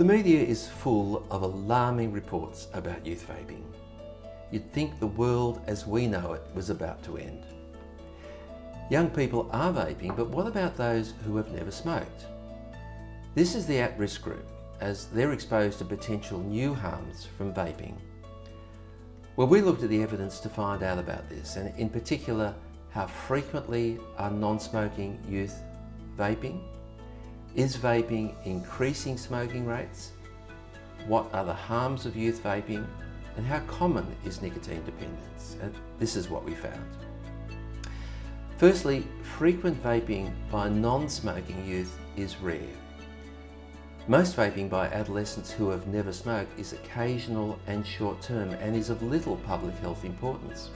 The media is full of alarming reports about youth vaping. You'd think the world as we know it was about to end. Young people are vaping, but what about those who have never smoked? This is the at-risk group, as they're exposed to potential new harms from vaping. Well, we looked at the evidence to find out about this, and in particular, how frequently are non-smoking youth vaping? Is vaping increasing smoking rates? What are the harms of youth vaping? And how common is nicotine dependence? And this is what we found. Firstly, frequent vaping by non-smoking youth is rare. Most vaping by adolescents who have never smoked is occasional and short term and is of little public health importance.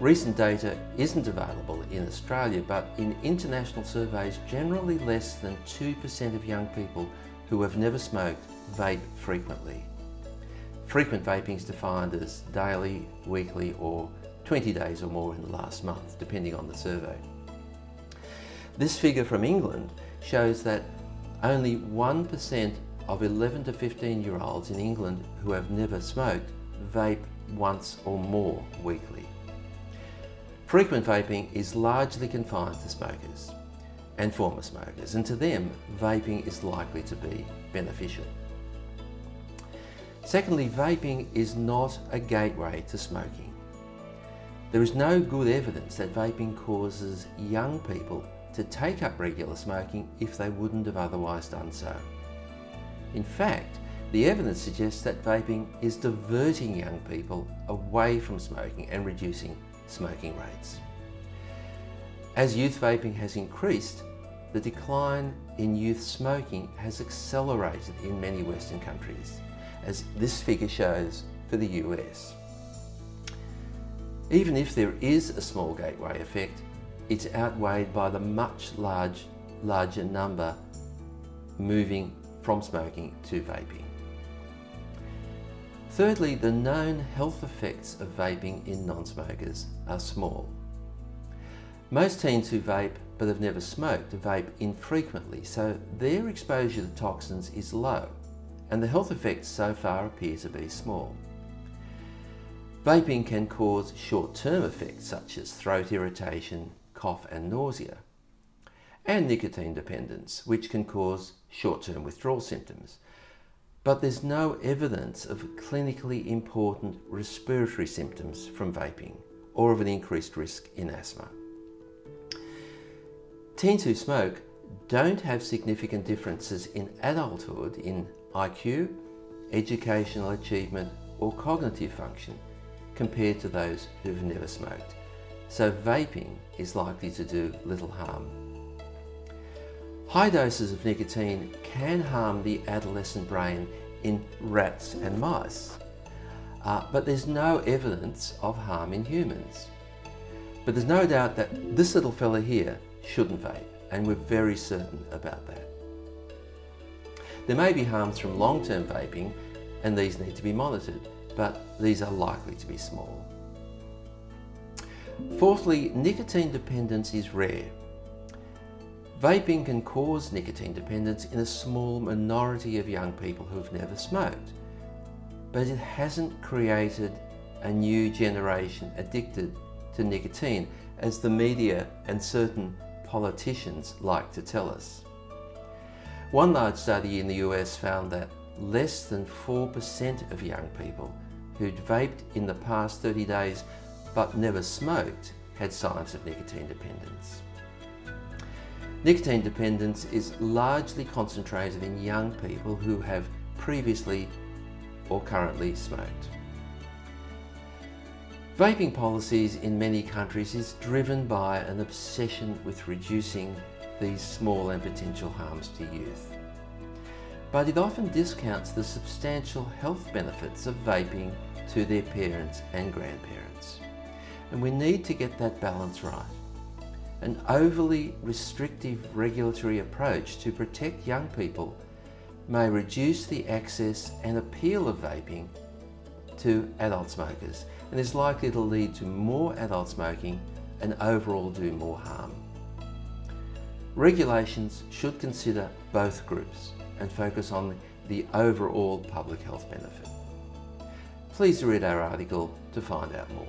Recent data isn't available in Australia, but in international surveys, generally less than 2% of young people who have never smoked vape frequently. Frequent vaping is defined as daily, weekly, or 20 days or more in the last month, depending on the survey. This figure from England shows that only 1% of 11 to 15 year olds in England who have never smoked vape once or more weekly. Frequent vaping is largely confined to smokers and former smokers, and to them, vaping is likely to be beneficial. Secondly, vaping is not a gateway to smoking. There is no good evidence that vaping causes young people to take up regular smoking if they wouldn't have otherwise done so. In fact, the evidence suggests that vaping is diverting young people away from smoking and reducing smoking rates. As youth vaping has increased, the decline in youth smoking has accelerated in many Western countries, as this figure shows for the US. Even if there is a small gateway effect, it's outweighed by the much large, larger number moving from smoking to vaping. Thirdly, the known health effects of vaping in non-smokers are small. Most teens who vape but have never smoked vape infrequently, so their exposure to toxins is low, and the health effects so far appear to be small. Vaping can cause short-term effects such as throat irritation, cough and nausea, and nicotine dependence, which can cause short-term withdrawal symptoms, but there's no evidence of clinically important respiratory symptoms from vaping or of an increased risk in asthma. Teens who smoke don't have significant differences in adulthood in IQ, educational achievement or cognitive function compared to those who've never smoked. So vaping is likely to do little harm High doses of nicotine can harm the adolescent brain in rats and mice, uh, but there's no evidence of harm in humans. But there's no doubt that this little fella here shouldn't vape, and we're very certain about that. There may be harms from long-term vaping, and these need to be monitored, but these are likely to be small. Fourthly, nicotine dependence is rare Vaping can cause nicotine dependence in a small minority of young people who've never smoked, but it hasn't created a new generation addicted to nicotine, as the media and certain politicians like to tell us. One large study in the US found that less than 4% of young people who'd vaped in the past 30 days but never smoked had signs of nicotine dependence. Nicotine dependence is largely concentrated in young people who have previously or currently smoked. Vaping policies in many countries is driven by an obsession with reducing these small and potential harms to youth. But it often discounts the substantial health benefits of vaping to their parents and grandparents. And we need to get that balance right. An overly restrictive regulatory approach to protect young people may reduce the access and appeal of vaping to adult smokers and is likely to lead to more adult smoking and overall do more harm. Regulations should consider both groups and focus on the overall public health benefit. Please read our article to find out more.